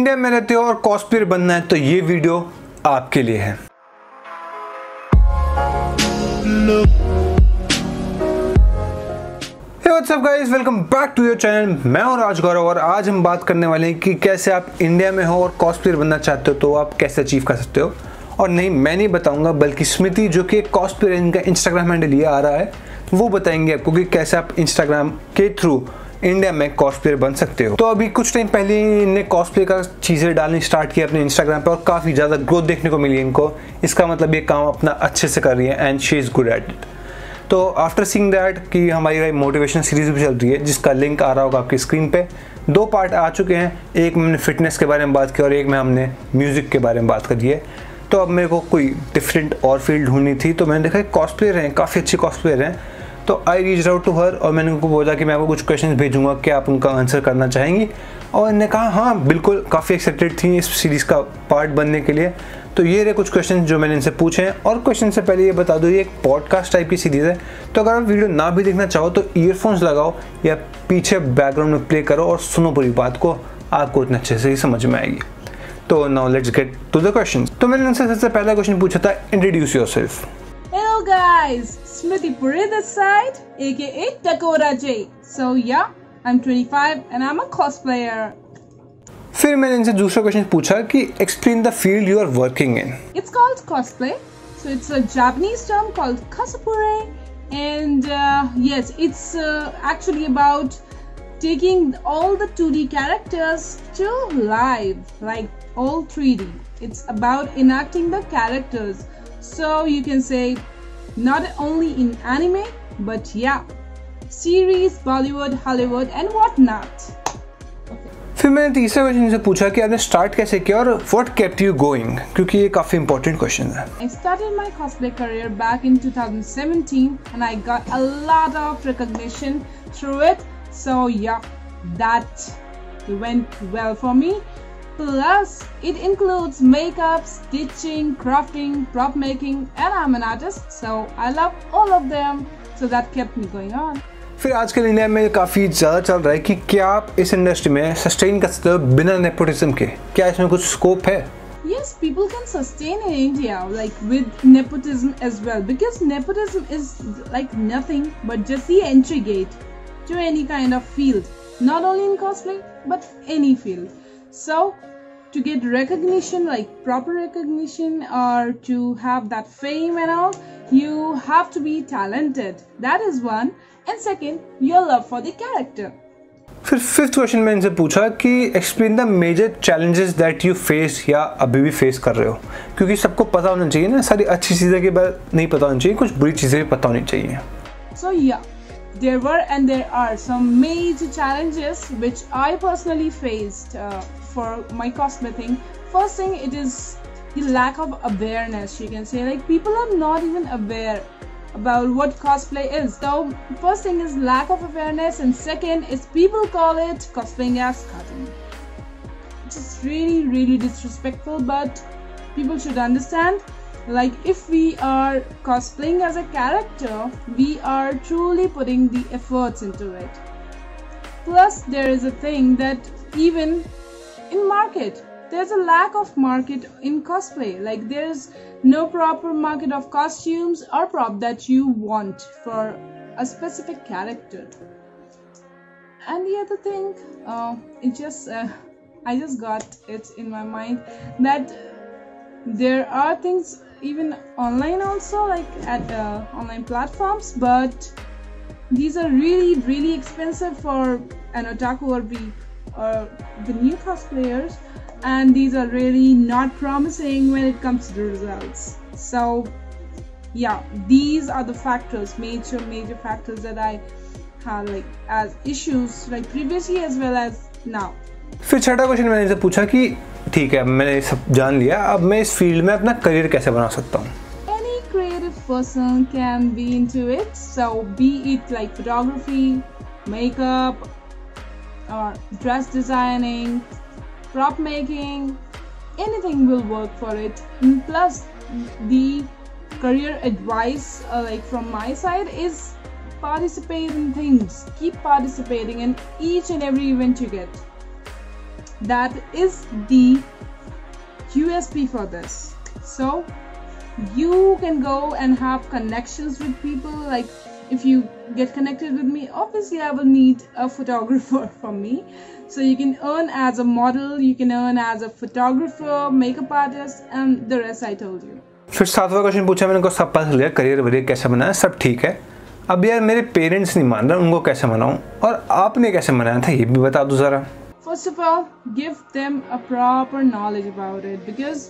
India में रहते हो और कॉस्प्लेयर बनना है तो ये वीडियो आपके लिए है। What's up guys welcome back to your channel मैं हूँ राज गौरव और आज हम बात करने वाले हैं कि कैसे आप इंडिया में हो और कॉस्प्लेयर बनना चाहते हो तो आप कैसे अचीव कर सकते हो? और नहीं, मैं नहीं बताऊँगा, बल्कि स्मृति, जो कि कॉस्प्लेयर इनका इंस्टाग्राम हैंडल ये आ रहा है, वो बताएँगे आपको कि कैसे आप इंस्टाग्राम के थ्रू इंडिया में कॉस्प्लेयर बन सकते हो। तो अभी कुछ टाइम पहले इनने कॉस्प्ले का चीज़ें डालनी स्टार्ट किया अपने इंस्टाग्राम पर और काफ़ी ज़्यादा ग्रोथ देखने को मिली इनको। इसका मतलब ये काम अपना अच्छे से कर रही है and she is good at it तो आफ्टर सीइंग दैट कि हमारी भाई मोटिवेशन सीरीज़ भी चल रही है, जिसका लिंक आ रहा होगा आपकी स्क्रीन पे। दो पार्ट आ चुके हैं। एक में हमने फिटनेस के बारे में बात की और एक में हमने म्यूज़िक के बारे में बात करी है। तो अब मेरे को कोई डिफरेंट और फ़ील्ड ढूंढनी थी। तो मैंने देखा कॉस्प्लेयर हैं, काफ़ी अच्छे कॉस्प्लेयर हैं। तो I reach out to her और मैंने उनको बोला कि मैं आपको कुछ क्वेश्चन भेजूँगा कि आप उनका आंसर करना चाहेंगी। और इन्होंने कहा हाँ बिल्कुल काफ़ी एक्साइटेड थी इस सीरीज़ का पार्ट बनने के लिए। तो ये रहे कुछ क्वेश्चन जो मैंने इनसे पूछे हैं। और क्वेश्चन से पहले ये बता दो ये एक पॉडकास्ट टाइप की सीरीज़ है। तो अगर आप वीडियो ना भी देखना चाहो तो ईयरफोन्स लगाओ या पीछे बैकग्राउंड में प्ले करो और सुनो पूरी बात को। आपको इतना अच्छे से ही समझ में आएगी। तो now let's get to the question तो मैंने इनसे सबसे पहला क्वेश्चन पूछा था introduce yourself guys, Smriti Puri this side, aka Dakota J. So yeah, I'm 25 and I'm a cosplayer. फिर मैंने इनसे दूसरा क्वेश्चन पूछा कि explain the field you are working in It's called cosplay. So it's a Japanese term called kasapure, and uh, yes, it's uh, actually about taking all the 2D characters to live, like all 3D. It's about enacting the characters. So you can say not only in anime, but yeah, series, Bollywood, Hollywood, and whatnot. फिर मैंने तीसरा question से पूछा कि आपने start कैसे किया और व्हाट केप्ट यू गोइंग क्योंकि ये काफ़ी इंपॉर्टेंट क्वेश्चन है I started my cosplay career back in 2017 and I got a lot of recognition through it. So, yeah, that went well for me. Plus, it includes makeup, stitching, crafting, prop making, and I'm an artist, so I love all of them. So, that kept me going on. फिर आजकल India में काफ़ी ज़्यादा चल रहा है कि क्या आप इस इंडस्ट्री में सस्टेन कर सकते हो बिना नेपोटिज्म के क्या इसमें कुछ स्कोप है Yes, people can sustain in India, like with nepotism as well, because nepotism is like nothing but just the entry gate to any kind of field, not only in cosplay, but any field. So, to get recognition, like proper recognition, or to have that fame and all, you have to be talented. That is one. And second, your love for the character. फिर fifth question में इनसे पूछा कि explain the major challenges that you face या अभी भी face कर रहे हो क्योंकि सबको पता होना चाहिए ना सारी अच्छी चीज़ें के बारे नहीं पता होनी चाहिए कुछ बुरी चीज़ें भी पता होनी चाहिए So yeah, there were and there are some major challenges which I personally faced uh, for my cosplay. First thing, it is the lack of awareness. You can say like people are not even aware about what cosplay is. So first thing is lack of awareness, and second is people call it cosplaying as cutting. Which is really really disrespectful, but people should understand like if we are cosplaying as a character we are truly putting the efforts into it plus there is a thing that even in market. There's a lack of market in cosplay. Like there's no proper market of costumes or prop that you want for a specific character. And the other thing uh, it just uh, i just got it in my mind that there are things even online also like at uh, online platforms but these are really really expensive for an otaku or the or the new cosplayers and these are really not promising when it comes to the results so yeah these are the factors major major factors that i had like as issues like previously as well as now फिर छठा question मैंने इनसे पूछा कि ठीक है मैंने सब जान लिया अब मैं इस फ़ील्ड में अपना करियर कैसे बना सकता हूँ any creative person can be into it so be it like photography makeup or dress designing prop making anything will work for it. Plus the career advice uh, like from my side is participate in things. Keep participating in each and every event you get. That is the USP for this. So you can go and have connections with people like if you get connected with me obviously i will need a photographer from me so you can earn as a model you can earn as a photographer makeup artist and the rest i told you फिर सातवां question पूछा मैंने को सब पता चल गया career warrior कैसे बनाया सब ठीक है अब यार मेरे पेरेंट्स नहीं मान रहे उनको कैसे मनाऊं और आपने कैसे मनाया था ये भी बता दो ज़रा First of all, give them a proper knowledge about it because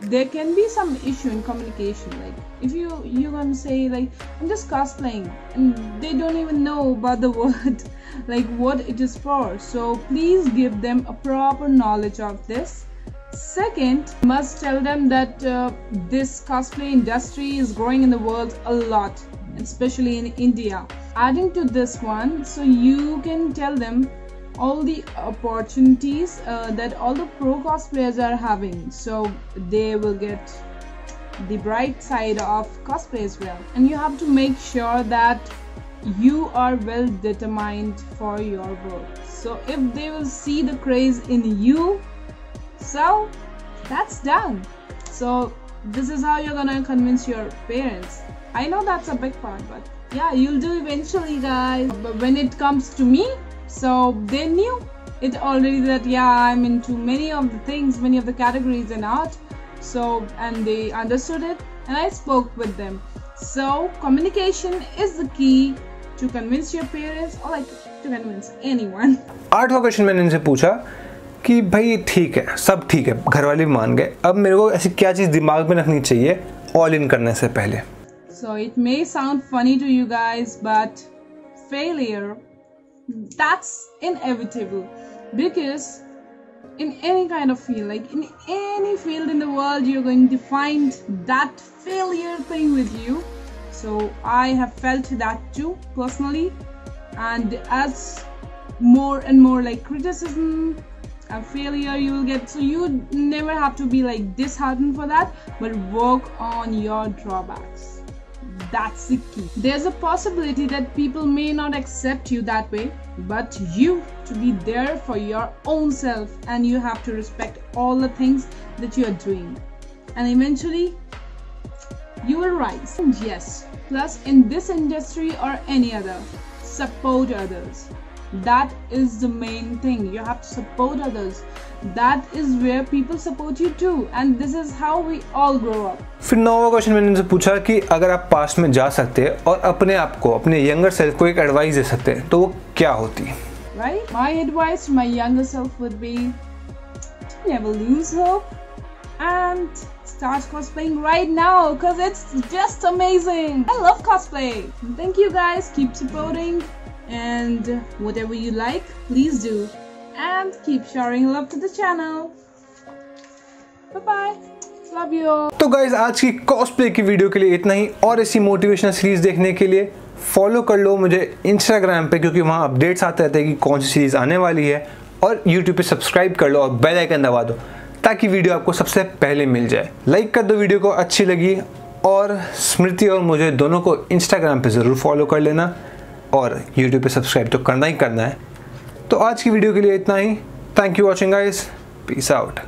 there can be some issue in communication like if you you're gonna say like i'm just cosplaying and they don't even know about the word like what it is for. So please give them a proper knowledge of this. Second must tell them that uh, this cosplay industry is growing in the world a lot especially in india. Adding to this one so you can tell them all the opportunities uh, that all the pro cosplayers are having. So they will get the bright side of cosplay as well. And you have to make sure that you are well determined for your work so if they will see the craze in you so that's done. So this is how you're gonna convince your parents. I know that's a big part but yeah you'll do eventually guys. But when it comes to me so they knew it already that yeah i'm into many of the things many of the categories in art so and they understood it and i spoke with them so communication is the key to convince your parents or like to convince anyone आठवां question मैंने इनसे पूछा कि भाई ठीक है सब ठीक है घर वाले भी मान गए अब मेरे को ऐसी क्या चीज़ दिमाग में रखनी चाहिए ऑल इन करने से पहले so it may sound funny to you guys but failure that's inevitable. Because in any kind of field like in any field in the world you're going to find that failure thing with you. So i have felt that too personally. And as more and more like criticism and failure you will get so you never have to be like disheartened for that but work on your drawbacks that's the key. There's a possibility that people may not accept you that way, but you to be there for your own self and you have to respect all the things that you are doing. And eventually, you will rise. And yes, plus in this industry or any other, support others That is the main thing. You have to support others. that is where people support you too and this is how we all grow up फिर नौवा question मैंने उनसे पूछा कि अगर आप past में जा सकते और अपने आप को अपने यंगर सेल्फ को एक एडवाइस दे सकते तो वो क्या होती right my advice to my younger self would be to never lose hope and start cosplaying right now because it's just amazing i love cosplay thank you guys keep supporting And whatever you like, please do and keep showing love to the channel. Bye bye. Love you all. तो guys आज की cosplay की video के लिए इतना ही और ऐसी motivational series देखने के लिए फॉलो कर लो मुझे इंस्टाग्राम पे, क्योंकि वहाँ अपडेट्स आते रहते हैं कि कौन सी सीरीज़ आने वाली है और यूट्यूब पे सब्सक्राइब कर लो और बेल आइकन दबा दो, ताकि वीडियो आपको सबसे पहले मिल जाए लाइक कर दो वीडियो को, अच्छी लगी और स्मृति और मुझे दोनों को इंस्टाग्राम पे ज़रूर फॉलो कर लेना और यूट्यूब पे सब्सक्राइब तो करना ही करना है। तो आज की वीडियो के लिए इतना ही। Thank you watching guys peace out